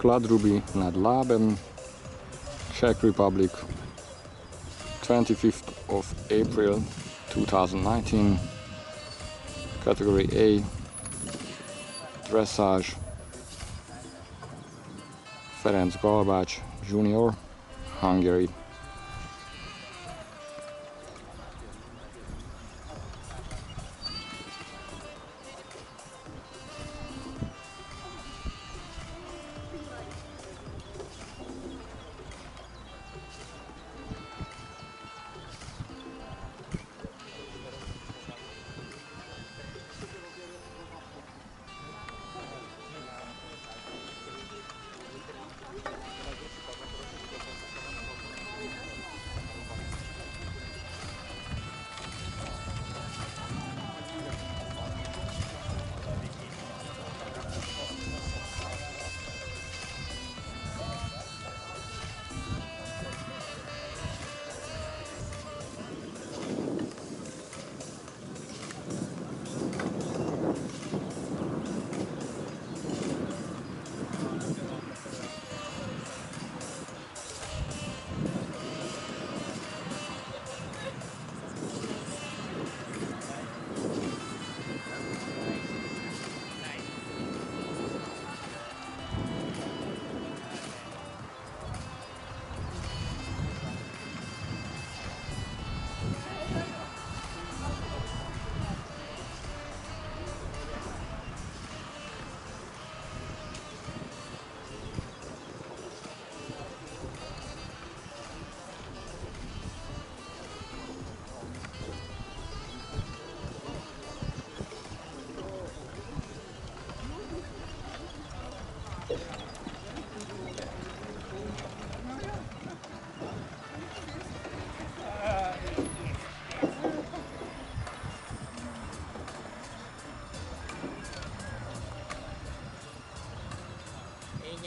Kladruby nad Labem, Czech Republic, 25th of April 2019, category A, dressage, Ferenc Galbács Junior, Hungary.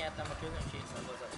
Én nyertem a közönség szavazatot.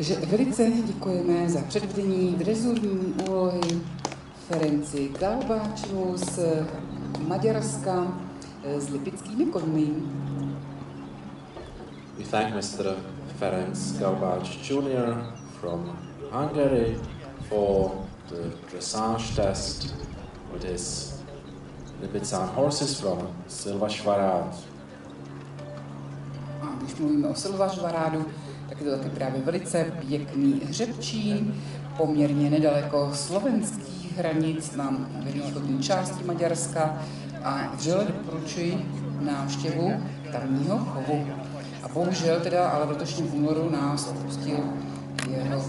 Takže velice děkujeme za předvedení drezurní úlohy Ferenci Galbáču z Maďarska s lipickými koňmi. We thank Mr. Ferenc Galbáč Jr. from Hungary for the dressage test with his Lipizan horses from Silva Švarád. A když mluvíme o Silvažvarádu, tak je to taky právě velice pěkný hřebčín, poměrně nedaleko slovenských hranic, na východní části Maďarska a vřele doporučuji návštěvu tamního chovu. A bohužel teda, ale v letošním únoru nás opustil jeho